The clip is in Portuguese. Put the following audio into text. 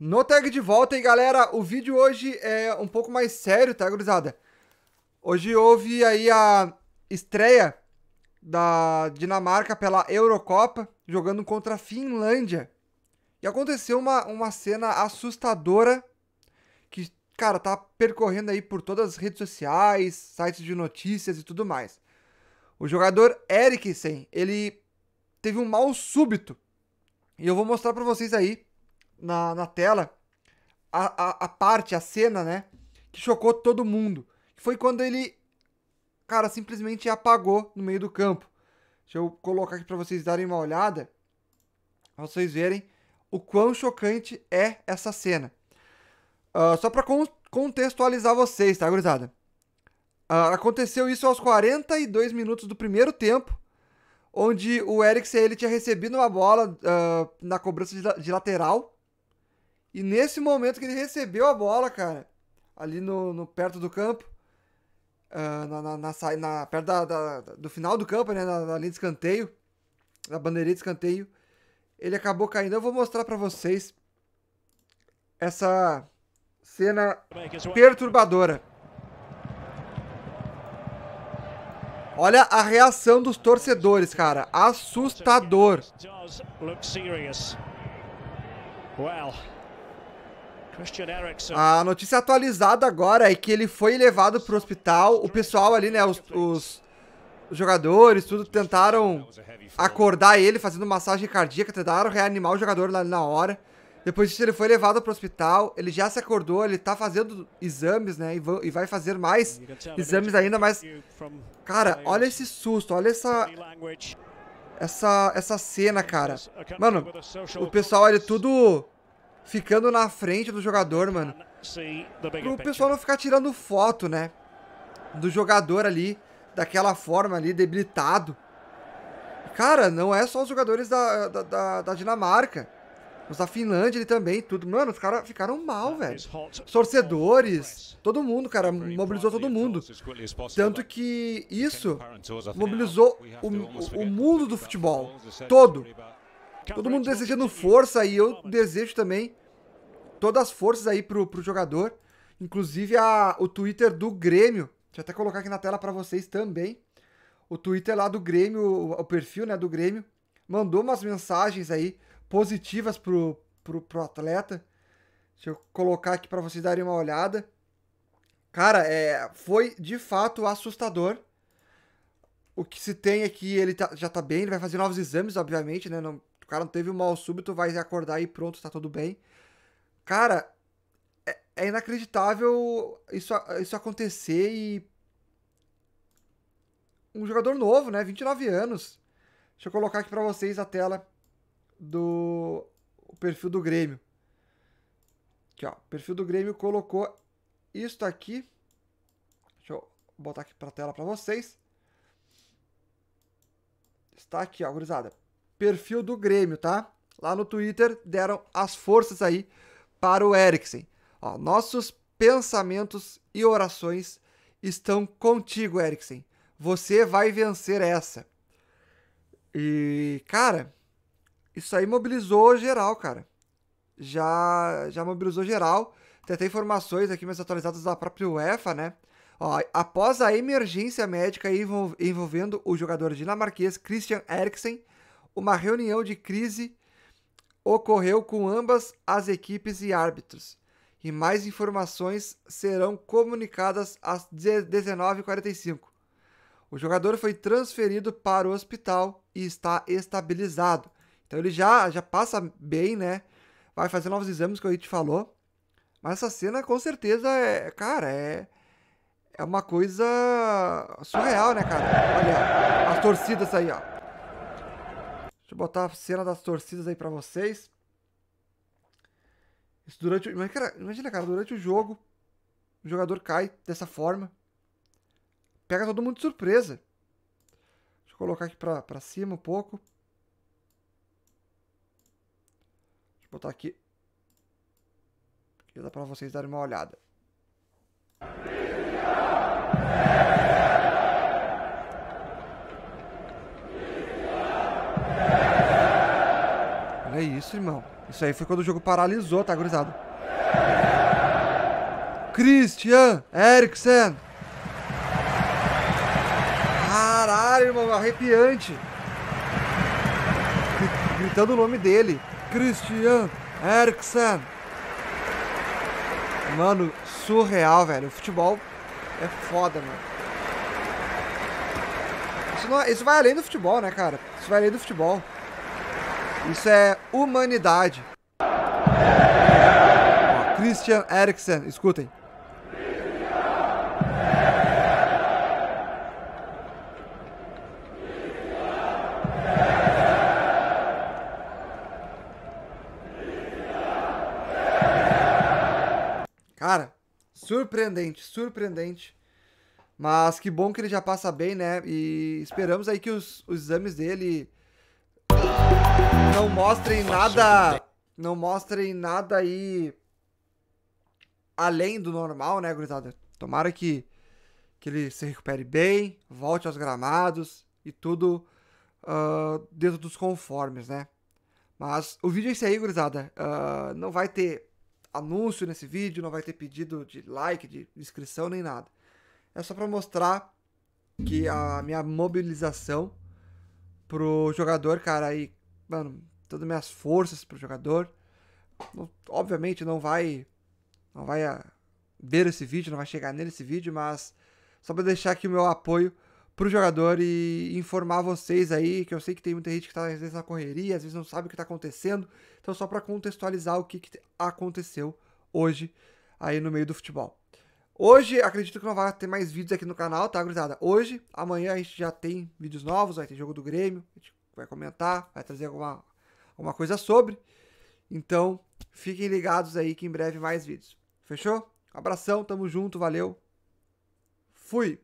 No tag de volta aí, galera, o vídeo hoje é um pouco mais sério, tá, gurizada? Hoje houve aí a estreia da Dinamarca pela Eurocopa, jogando contra a Finlândia. E aconteceu uma, uma cena assustadora que, cara, tá percorrendo aí por todas as redes sociais, sites de notícias e tudo mais. O jogador Eriksen, ele teve um mal súbito. E eu vou mostrar para vocês aí na, na tela a, a, a, parte, a cena, né? Que chocou todo mundo. Foi quando ele, cara, simplesmente apagou no meio do campo. Deixa eu colocar aqui para vocês darem uma olhada. Pra vocês verem o quão chocante é essa cena. Uh, só para con contextualizar vocês, tá, gurizada? Uh, aconteceu isso aos 42 minutos do primeiro tempo, onde o Eriksen ele tinha recebido uma bola uh, na cobrança de, de lateral e nesse momento que ele recebeu a bola, cara, ali no, no perto do campo, uh, na, na, na, na, perto da, da, do final do campo, né, na, na linha de escanteio, na bandeirinha de escanteio, ele acabou caindo. Eu vou mostrar para vocês essa cena perturbadora. Olha a reação dos torcedores, cara. Assustador. Well, a notícia atualizada agora é que ele foi levado pro hospital. O pessoal ali, né, os, os, jogadores, tudo, tentaram acordar ele fazendo massagem cardíaca, tentaram reanimar o jogador lá na hora. Depois disso ele foi levado pro hospital, ele já se acordou, ele tá fazendo exames, né, e vai fazer mais exames ainda, mas... Cara, olha esse susto, olha essa... Essa, essa cena, cara. Mano, o pessoal ali tudo ficando na frente do jogador, mano. Pro pessoal não ficar tirando foto, né? Do jogador ali, daquela forma ali, debilitado. Cara, não é só os jogadores da, da, da, da Dinamarca. Os da Finlândia ele também, tudo. Mano, os caras ficaram mal, velho. torcedores, todo mundo, cara, mobilizou todo mundo. Tanto que isso mobilizou o, o mundo do futebol todo. Todo mundo desejando força e eu desejo também todas as forças aí pro, pro jogador. Inclusive a, o Twitter do Grêmio. Deixa eu até colocar aqui na tela para vocês também. O Twitter lá do Grêmio, o, o, perfil né, do Grêmio, mandou umas mensagens aí positivas pro, pro, pro atleta. Deixa eu colocar aqui para vocês darem uma olhada. Cara, é, foi de fato assustador. O que se tem aqui, ele tá, já tá bem, ele vai fazer novos exames, obviamente, né? Não, cara não teve um mal súbito, vai acordar e pronto, tá tudo bem. Cara, é, é inacreditável isso, isso acontecer e. Um jogador novo, né? 29 anos. Deixa eu colocar aqui pra vocês a tela do o perfil do Grêmio. Aqui, ó. O perfil do Grêmio colocou isto aqui. Deixa eu botar aqui pra tela pra vocês. Está aqui, ó, gurizada. Perfil do Grêmio, tá? Lá no Twitter deram as forças aí para o Eriksen. Ó, nossos pensamentos e orações estão contigo, Eriksen. Você vai vencer essa. E, cara, isso aí mobilizou geral, cara. Já, já mobilizou geral. Tem até informações aqui mais atualizadas da própria UEFA, né? Ó, após a emergência médica envolvendo o jogador dinamarquês Christian Eriksen, uma reunião de crise ocorreu com ambas as equipes e árbitros, e mais informações serão comunicadas às 19h45. O jogador foi transferido para o hospital e está estabilizado. Então ele já, já passa bem, né? Vai fazer novos exames que a gente falou. Mas essa cena com certeza é, cara, é é uma coisa surreal, né, cara? Olha, as torcidas aí, ó. Botar a cena das torcidas aí pra vocês. Isso durante. Imagina, cara, durante o jogo, o jogador cai dessa forma. Pega todo mundo de surpresa. Deixa eu colocar aqui pra, pra cima um pouco. Deixa eu botar aqui. Aqui dá pra vocês darem uma olhada. Olha isso, irmão. Isso aí foi quando o jogo paralisou, tá, gurizada? Christian Eriksen. Caralho, irmão, arrepiante. Gritando o nome dele. Christian Eriksen. Mano, surreal, velho. O futebol é foda, mano. Isso, não, é, isso vai além do futebol, né, cara? Isso vai além do futebol. Isso é humanidade. Christian Eriksen, escutem. Cara, surpreendente, surpreendente. Mas que bom que ele já passa bem, né? E esperamos aí que os, os exames dele não mostrem nada. Não mostrem nada aí além do normal, né, gurizada? Tomara que, que ele se recupere bem, volte aos gramados e tudo uh, dentro dos conformes, né? Mas o vídeo é esse aí, gurizada. Uh, não vai ter anúncio nesse vídeo, não vai ter pedido de like, de inscrição, nem nada. É só para mostrar que a minha mobilização pro jogador, cara, aí, mano, todas as minhas forças pro jogador. Obviamente não vai não vai ah, ver esse vídeo, não vai chegar nele esse vídeo, mas só para deixar aqui o meu apoio pro jogador e informar vocês aí, que eu sei que tem muita gente que tá às vezes na correria, às vezes não sabe o que tá acontecendo. Então só para contextualizar o que, que aconteceu hoje aí no meio do futebol. Hoje, acredito que não vai ter mais vídeos aqui no canal, tá, gurizada? Hoje, amanhã a gente já tem vídeos novos, vai ter jogo do Grêmio, a gente vai comentar, vai trazer alguma, alguma coisa sobre. Então, fiquem ligados aí que em breve mais vídeos. Fechou? abração, tamo junto, valeu. Fui!